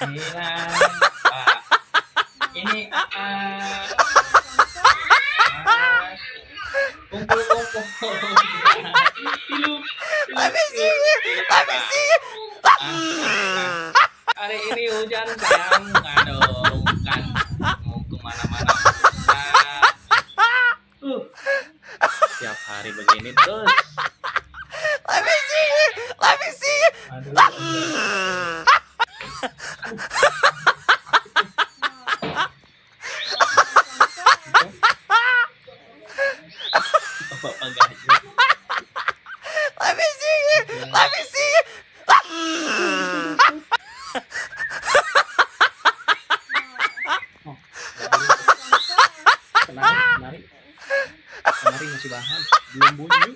Ini uh, kumpul kumpul. Hari ini hujan sayang, bukan mau ke mana-mana. Uh, tiap hari begini terus. Let me see, let me see. Bapak gajah. Let me see, let me see. Kenari, kenari. Kenari masih bahan. Belum bunyi.